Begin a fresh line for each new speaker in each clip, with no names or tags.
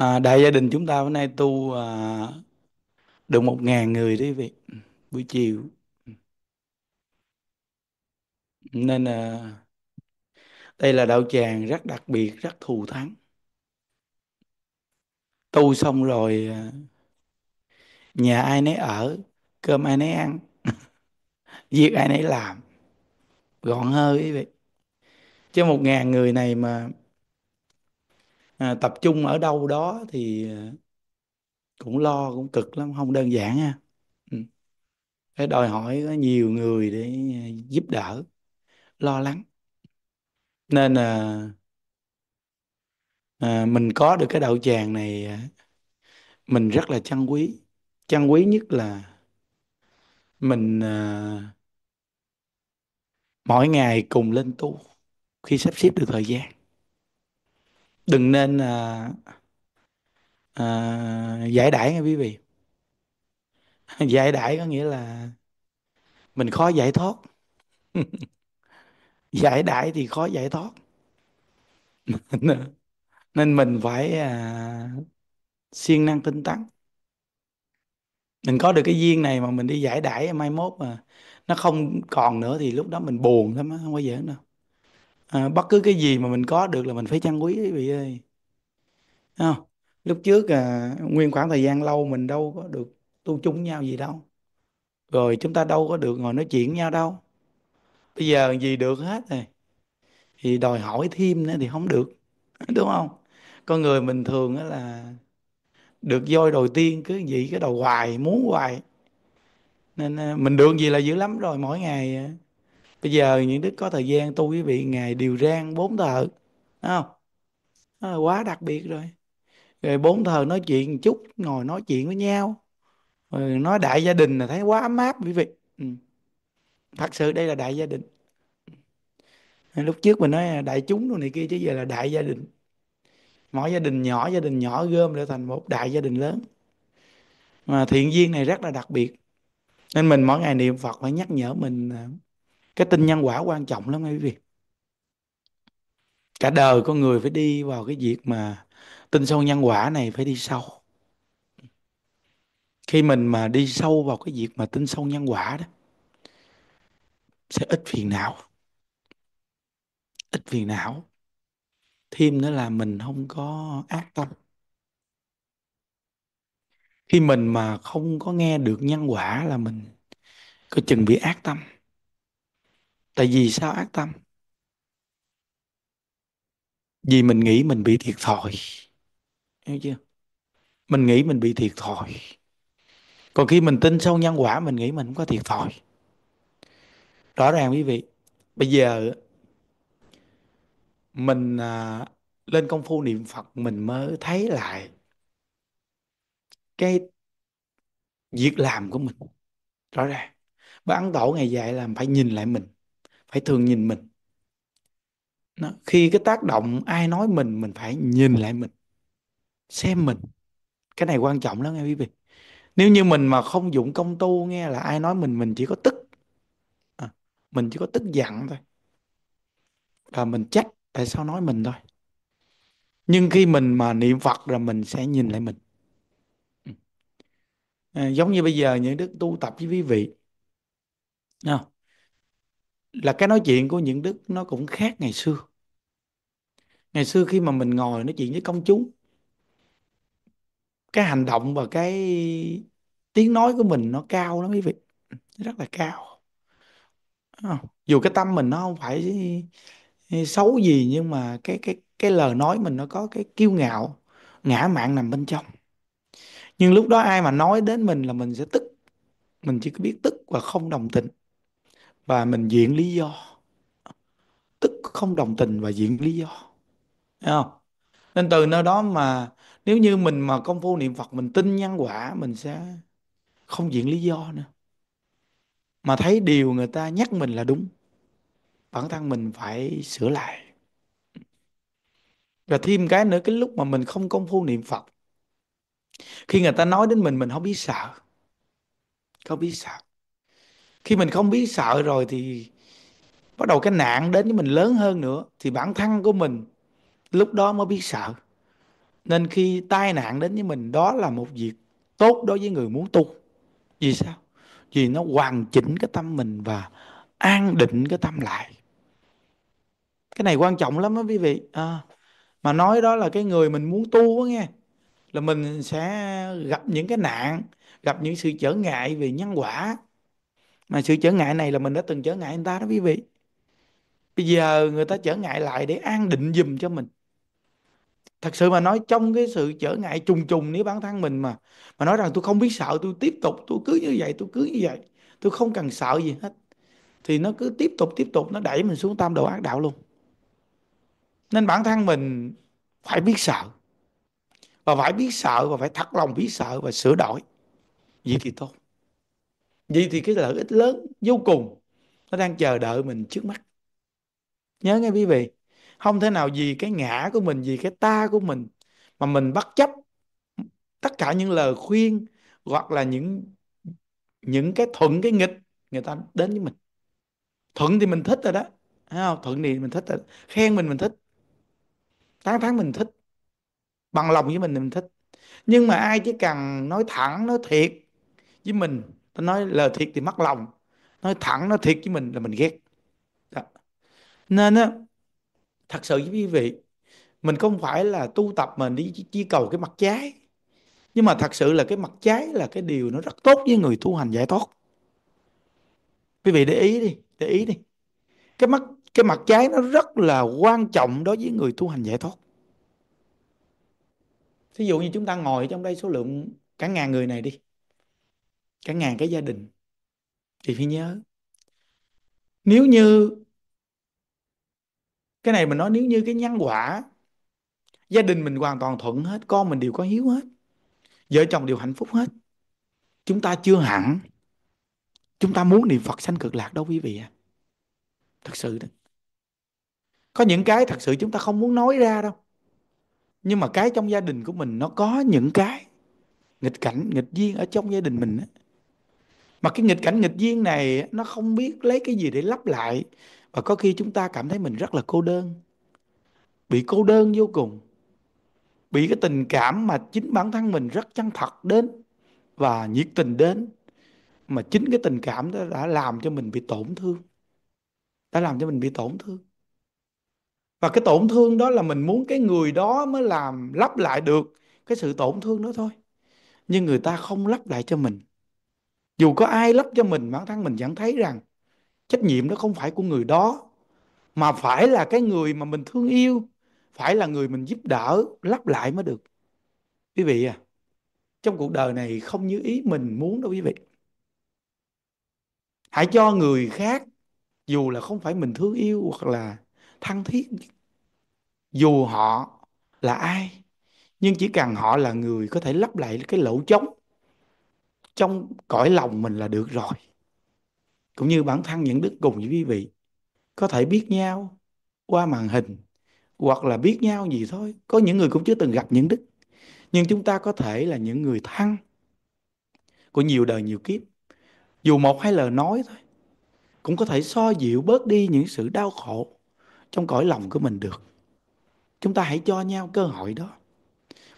À, đại gia đình chúng ta bữa nay tu à, được một ngàn người đấy vị. Ừ, buổi chiều. Ừ. Nên à, đây là đạo tràng rất đặc biệt rất thù thắng. Tu xong rồi à, nhà ai nấy ở cơm ai nấy ăn việc ai nấy làm. Gọn hơi quý vị. Chứ một ngàn người này mà à, tập trung ở đâu đó thì à, cũng lo cũng cực lắm không đơn giản ha ừ. phải đòi hỏi có nhiều người để à, giúp đỡ lo lắng. Nên là à, mình có được cái đạo tràng này à, mình rất là trân quý. Trân quý nhất là mình à, mỗi ngày cùng lên tu khi sắp xếp được thời gian đừng nên à, à, giải đãi nghe quý vị. Giải đãi có nghĩa là mình khó giải thoát. Giải đãi thì khó giải thoát. Nên mình phải à, siêng năng tinh tấn. Mình có được cái duyên này mà mình đi giải đãi mai mốt mà nó không còn nữa thì lúc đó mình buồn lắm á không có dễ đâu à, bất cứ cái gì mà mình có được là mình phải trân quý quý vị ơi. Thấy không? Lúc trước à, nguyên khoảng thời gian lâu mình đâu có được tu chung với nhau gì đâu. Rồi chúng ta đâu có được ngồi nói chuyện với nhau đâu. Bây giờ gì được hết rồi. Thì đòi hỏi thêm nữa thì không được đúng không? Con người mình thường á là được voi đầu tiên cứ vậy cái đầu hoài muốn hoài. Nên à, mình được gì là dữ lắm rồi mỗi ngày. À bây giờ những đức có thời gian tu với vị ngày điều rang bốn thờ đúng không? Đó là quá đặc biệt rồi. Rồi bốn thờ nói chuyện một chút, ngồi nói chuyện với nhau. Rồi nói đại gia đình là thấy quá ấm áp, quý vị. Ừ. thật sự đây là đại gia đình. Ừ. Lúc trước mình nói là đại chúng đồ này kia, chứ giờ là đại gia đình. Mỗi gia đình nhỏ, gia đình nhỏ gom lại thành một đại gia đình lớn. Mà thiện duyên này rất là đặc biệt. Nên mình mỗi ngày niệm Phật phải nhắc nhở mình cái tin nhân quả quan trọng lắm quý vị. Cả đời con người phải đi vào cái việc mà tin sâu nhân quả này phải đi sâu. Khi mình mà đi sâu vào cái việc mà tin sâu nhân quả đó, sẽ ít phiền não. Ít phiền não. Thêm nữa là mình không có ác tâm. Khi mình mà không có nghe được nhân quả là mình có chừng bị ác tâm tại vì sao ác tâm? Vì mình nghĩ mình bị thiệt thòi. Hiểu chưa? Mình nghĩ mình bị thiệt thòi. Còn khi mình tin sâu nhân quả mình nghĩ mình không có thiệt thòi. Rõ ràng quý vị bây giờ mình à, lên công phu niệm Phật mình mới thấy lại cái việc làm của mình. Rõ ràng. Và ấn tổ ngày dạy là phải nhìn lại mình phải thường nhìn mình. Đó. khi cái tác động ai nói mình mình phải nhìn lại mình xem mình. Cái này quan trọng lắm nghe quý vị. Nếu như mình mà không dụng công tu nghe là ai nói mình mình chỉ có tức. À, mình chỉ có tức giận thôi. Và mình trách tại sao nói mình thôi. Nhưng khi mình mà niệm Phật rồi mình sẽ nhìn lại mình. Ừ. À, giống như bây giờ những đức tu tập với quý vị. Thấy không? Là cái nói chuyện của những đức nó cũng khác ngày xưa. Ngày xưa khi mà mình ngồi nói chuyện với công chúng, cái hành động và cái tiếng nói của mình nó cao lắm quý vị. Rất là cao. Dù cái tâm mình nó không phải xấu gì nhưng mà cái cái cái lời nói mình nó có cái kiêu ngạo, ngã mạn nằm bên trong. Nhưng lúc đó ai mà nói đến mình là mình sẽ tức. Mình chỉ có biết tức và không đồng tình và mình viện lý do. Tức không đồng tình và viện lý do. Thấy không? Nên từ nơi đó mà nếu như mình mà công phu niệm Phật, mình tin nhân quả, mình sẽ không viện lý do nữa. Mà thấy điều người ta nhắc mình là đúng, bản thân mình phải sửa lại. Và thêm cái nữa, cái lúc mà mình không công phu niệm Phật, khi người ta nói đến mình mình không biết sợ. Không biết sợ khi mình không biết sợ rồi thì bắt đầu cái nạn đến với mình lớn hơn nữa thì bản thân của mình lúc đó mới biết sợ. Nên khi tai nạn đến với mình đó là một việc tốt đối với người muốn tu. Vì sao? Vì nó hoàn chỉnh cái tâm mình và an định cái tâm lại. Cái này quan trọng lắm đó quý vị. À, mà nói đó là cái người mình muốn tu á nghe là mình sẽ gặp những cái nạn gặp những sự trở ngại về nhân quả mà sự trở ngại này là mình đã từng trở ngại người ta đó quý vị. Bây giờ người ta trở ngại lại để an định dùm cho mình. Thật sự mà nói, trong cái sự trở ngại trùng trùng nếu bản thân mình mà mà nói rằng tôi không biết sợ, tôi tiếp tục, tôi cứ như vậy, tôi cứ như vậy, tôi không cần sợ gì hết, thì nó cứ tiếp tục tiếp tục, nó đẩy mình xuống tam độ ác đạo luôn. Nên bản thân mình phải biết sợ. Và phải biết sợ, và phải thật lòng biết sợ, và sửa đổi. Vậy thì tốt vậy thì cái lợi ích lớn vô cùng, nó đang chờ đợi mình trước mắt. Nhớ nghe quý vị, không thể nào vì cái ngã của mình, vì cái ta của mình mà mình bất chấp tất cả những lời khuyên hoặc là những những cái thuận, cái nghịch, người ta đến với mình. Thuận thì mình thích rồi đó, thấy không? Thuận thì mình thích rồi. khen mình mình thích, tán thán mình thích, bằng lòng với mình thì mình thích. Nhưng mà ai chỉ cần nói thẳng, nói thiệt với mình nó nói lời thiệt thì mất lòng. Nói thẳng nói thiệt với mình là mình ghét. Đó. nên á thật sự với quý vị mình không phải là tu tập mình đi chỉ, cầu cái mặt trái. Nhưng mà thật sự là cái mặt trái là cái điều nó rất tốt với người tu hành giải thoát. Quý vị để ý đi để ý đi. Cái mặt cái mặt trái nó rất là quan trọng đối với người tu hành giải thoát. Ví dụ như chúng ta ngồi trong đây số lượng cả ngàn người này đi cả ngàn cái gia đình. Thì phải nhớ. Nếu như, cái này mình nói nếu như cái nhân quả, gia đình mình hoàn toàn thuận hết, con mình đều có hiếu hết, vợ chồng đều hạnh phúc hết, chúng ta chưa hẳn, chúng ta muốn niệm Phật sanh cực lạc đâu quý vị à thật sự đó. Có những cái thật sự chúng ta không muốn nói ra đâu. Nhưng mà cái trong gia đình của mình nó có những cái nghịch cảnh, nghịch duyên ở trong gia đình mình á mà cái nghịch cảnh nghịch duyên này nó không biết lấy cái gì để lắp lại. Và có khi chúng ta cảm thấy mình rất là cô đơn. Bị cô đơn vô cùng. Bị cái tình cảm mà chính bản thân mình rất chân thật đến và nhiệt tình đến, mà chính cái tình cảm đó đã làm cho mình bị tổn thương. Đã làm cho mình bị tổn thương. Và cái tổn thương đó là mình muốn cái người đó mới làm lắp lại được cái sự tổn thương đó thôi. Nhưng người ta không lắp lại cho mình dù có ai lắp cho mình, bản thân mình vẫn thấy rằng trách nhiệm đó không phải của người đó, mà phải là cái người mà mình thương yêu, phải là người mình giúp đỡ, lắp lại mới được. Quý vị à trong cuộc đời này không như ý mình muốn đâu quý vị. Hãy cho người khác, dù là không phải mình thương yêu hoặc là thân thiết, dù họ là ai, nhưng chỉ cần họ là người có thể lắp lại cái lỗ trống trong cõi lòng mình là được rồi. Cũng như bản thân những đức cùng với quý vị. Có thể biết nhau qua màn hình, hoặc là biết nhau gì thôi. Có những người cũng chưa từng gặp những đức. Nhưng chúng ta có thể là những người thân của nhiều đời nhiều kiếp. Dù một hai lời nói thôi, cũng có thể so dịu, bớt đi những sự đau khổ trong cõi lòng của mình được. Chúng ta hãy cho nhau cơ hội đó.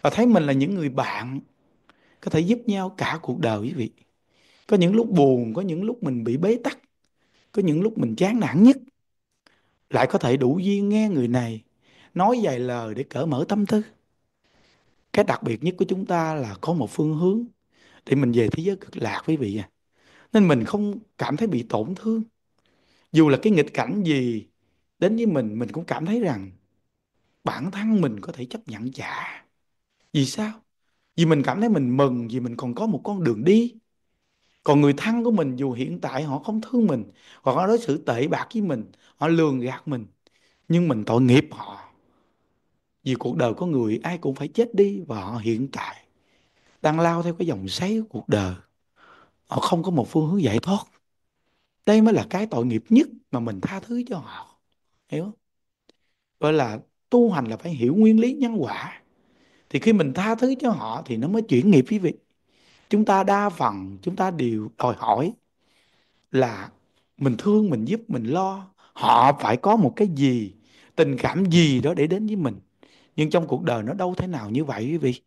Và thấy mình là những người bạn có thể giúp nhau cả cuộc đời quý vị. Có những lúc buồn, có những lúc mình bị bế tắc, có những lúc mình chán nản nhất. Lại có thể đủ duyên nghe người này nói vài lời để cởi mở tâm tư. Cái đặc biệt nhất của chúng ta là có một phương hướng để mình về thế giới cực lạc quý vị à. Nên mình không cảm thấy bị tổn thương. Dù là cái nghịch cảnh gì đến với mình mình cũng cảm thấy rằng bản thân mình có thể chấp nhận trả. Vì sao? Vì mình cảm thấy mình mừng, vì mình còn có một con đường đi. Còn người thân của mình, dù hiện tại họ không thương mình, hoặc họ đối xử tệ bạc với mình, họ lường gạt mình, nhưng mình tội nghiệp họ. Vì cuộc đời có người ai cũng phải chết đi và họ hiện tại đang lao theo cái dòng xoáy của cuộc đời. Họ không có một phương hướng giải thoát. Đây mới là cái tội nghiệp nhất mà mình tha thứ cho họ. Hiểu không? Bởi là tu hành là phải hiểu nguyên lý nhân quả thì khi mình tha thứ cho họ thì nó mới chuyển nghiệp quý vị. Chúng ta đa phần, chúng ta đều đòi hỏi là mình thương, mình giúp, mình lo. Họ phải có một cái gì, tình cảm gì đó để đến với mình. Nhưng trong cuộc đời nó đâu thế nào như vậy quý vị.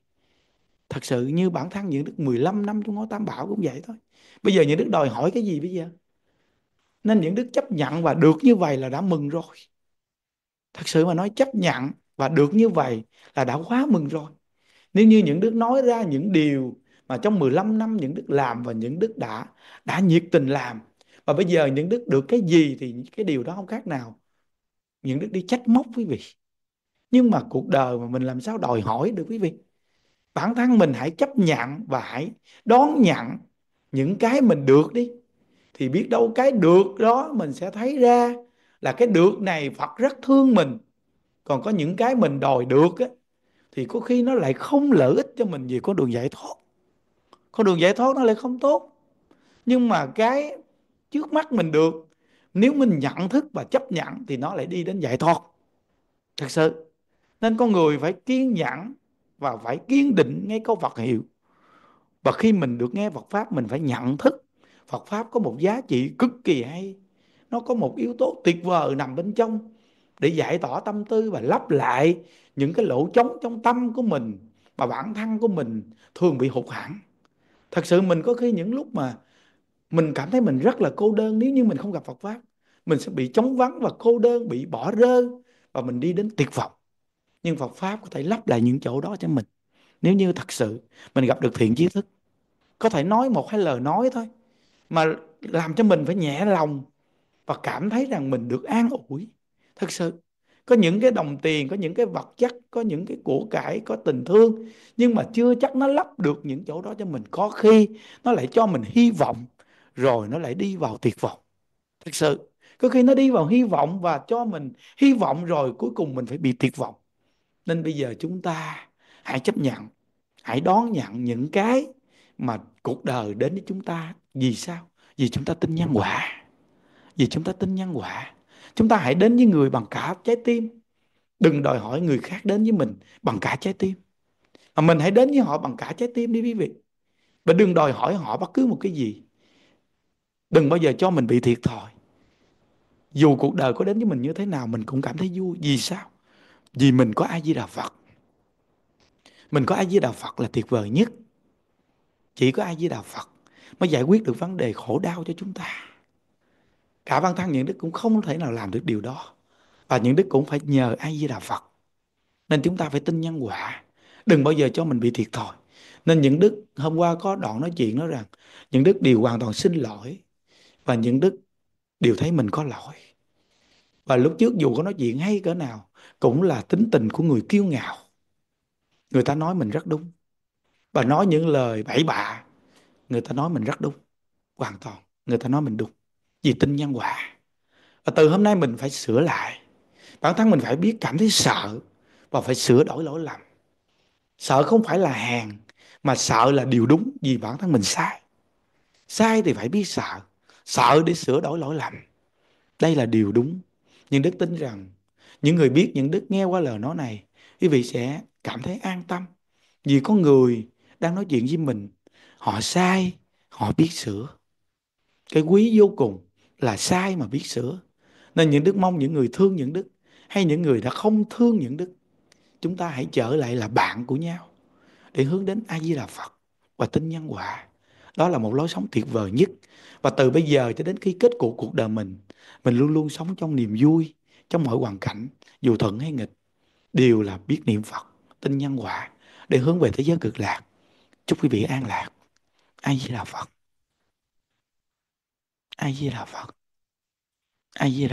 Thật sự như bản thân những đức 15 năm trong ngôi tam bảo cũng vậy thôi. Bây giờ những đức đòi hỏi cái gì bây giờ? Nên những đức chấp nhận và được như vậy là đã mừng rồi. Thật sự mà nói chấp nhận và được như vậy là đã quá mừng rồi. Nếu như những đức nói ra những điều mà trong 15 năm những đức làm và những đức đã đã nhiệt tình làm, và bây giờ những đức được cái gì thì cái điều đó không khác nào. Những đức đi trách móc quý vị. Nhưng mà cuộc đời mà mình làm sao đòi hỏi được quý vị? Bản thân mình hãy chấp nhận và hãy đón nhận những cái mình được đi. Thì biết đâu cái được đó mình sẽ thấy ra là cái được này Phật rất thương mình còn có những cái mình đòi được á, thì có khi nó lại không lợi ích cho mình về con đường giải thoát. Con đường giải thoát nó lại không tốt. Nhưng mà cái trước mắt mình được nếu mình nhận thức và chấp nhận thì nó lại đi đến giải thoát. Thật sự nên con người phải kiên nhẫn và phải kiên định nghe câu Phật hiệu. Và khi mình được nghe Phật pháp mình phải nhận thức Phật pháp có một giá trị cực kỳ hay. Nó có một yếu tố tuyệt vời nằm bên trong để giải tỏa tâm tư và lấp lại những cái lỗ trống trong tâm của mình mà bản thân của mình thường bị hụt hẳn. Thật sự mình có khi những lúc mà mình cảm thấy mình rất là cô đơn, nếu như mình không gặp Phật pháp, mình sẽ bị trống vắng và cô đơn, bị bỏ rơi và mình đi đến tuyệt vọng. Nhưng Phật pháp có thể lấp lại những chỗ đó cho mình. Nếu như thật sự mình gặp được thiện trí thức, có thể nói một hai lời nói thôi, mà làm cho mình phải nhẹ lòng và cảm thấy rằng mình được an ủi thật sự, có những cái đồng tiền, có những cái vật chất, có những cái của cải, có tình thương, nhưng mà chưa chắc nó lắp được những chỗ đó cho mình. Có khi nó lại cho mình hy vọng, rồi nó lại đi vào tuyệt vọng. Thật sự, có khi nó đi vào hy vọng và cho mình hy vọng rồi cuối cùng mình phải bị tuyệt vọng. Nên bây giờ chúng ta hãy chấp nhận, hãy đón nhận những cái mà cuộc đời đến với chúng ta. Vì sao? Vì chúng ta tin nhân quả. Vì chúng ta tin nhân quả chúng ta hãy đến với người bằng cả trái tim. Đừng đòi hỏi người khác đến với mình bằng cả trái tim. Mà mình hãy đến với họ bằng cả trái tim đi quý vị. Và đừng đòi hỏi họ bất cứ một cái gì. Đừng bao giờ cho mình bị thiệt thòi. Dù cuộc đời có đến với mình như thế nào, mình cũng cảm thấy vui. Vì sao? Vì mình có ai di đà phật. Mình có ai di đà phật là tuyệt vời nhất. Chỉ có ai di đà phật mới giải quyết được vấn đề khổ đau cho chúng ta cả bản thân những đức cũng không thể nào làm được điều đó. Và những đức cũng phải nhờ ai di đà phật. Nên chúng ta phải tin nhân quả. Đừng bao giờ cho mình bị thiệt thòi. Nên những đức hôm qua có đoạn nói chuyện nói rằng, những đức đều hoàn toàn xin lỗi. Và những đức đều thấy mình có lỗi. Và lúc trước dù có nói chuyện hay cỡ nào, cũng là tính tình của người kiêu ngạo. Người ta nói mình rất đúng. Và nói những lời bậy bạ, người ta nói mình rất đúng. Hoàn toàn. Người ta nói mình đúng vì tin nhân quả. Và từ hôm nay mình phải sửa lại. Bản thân mình phải biết cảm thấy sợ và phải sửa đổi lỗi lầm. Sợ không phải là hàng mà sợ là điều đúng vì bản thân mình sai. Sai thì phải biết sợ. Sợ để sửa đổi lỗi lầm. Đây là điều đúng. Nhưng đức tin rằng, những người biết những đức nghe qua lời nói này, quý vị sẽ cảm thấy an tâm. Vì có người đang nói chuyện với mình, họ sai, họ biết sửa. Cái quý vô cùng là sai mà biết sửa. Nên những đức mong những người thương những đức, hay những người đã không thương những đức, chúng ta hãy trở lại là bạn của nhau, để hướng đến a di đà phật và tin nhân quả. Đó là một lối sống tuyệt vời nhất. Và từ bây giờ cho đến khi kết cuộc cuộc đời mình mình luôn luôn sống trong niềm vui, trong mọi hoàn cảnh, dù thuận hay nghịch, đều là biết niệm phật, tin nhân quả, để hướng về thế giới cực lạc. Chúc quý vị an lạc. A di đà phật a di